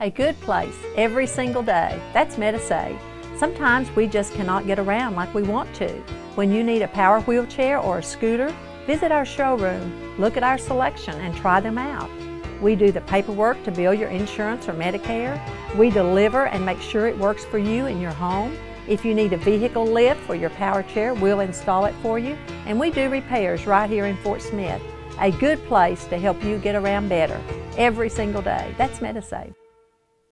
A good place every single day. That's Medisave. Sometimes we just cannot get around like we want to. When you need a power wheelchair or a scooter, visit our showroom, look at our selection, and try them out. We do the paperwork to bill your insurance or Medicare. We deliver and make sure it works for you in your home. If you need a vehicle lift for your power chair, we'll install it for you. And we do repairs right here in Fort Smith. A good place to help you get around better every single day. That's Medisave.